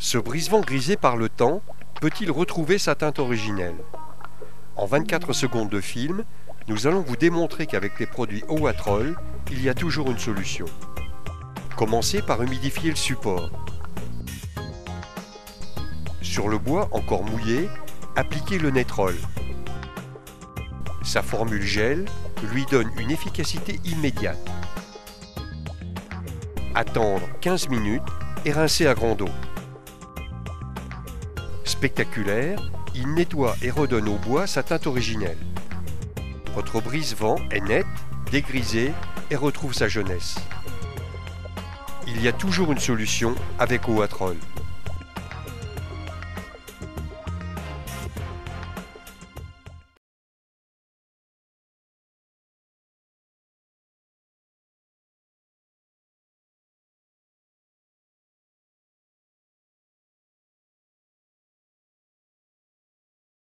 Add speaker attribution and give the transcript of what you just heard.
Speaker 1: Ce brise-vent grisé par le temps peut-il retrouver sa teinte originelle? En 24 secondes de film, nous allons vous démontrer qu'avec les produits Owatrol, il y a toujours une solution. Commencez par humidifier le support. Sur le bois encore mouillé, appliquez le Netrol. Sa formule gel lui donne une efficacité immédiate. Attendre 15 minutes et rincer à grande eau. Spectaculaire, il nettoie et redonne au bois sa teinte originelle. Votre brise-vent est net, dégrisé et retrouve sa jeunesse. Il y a toujours une solution avec Oatrol.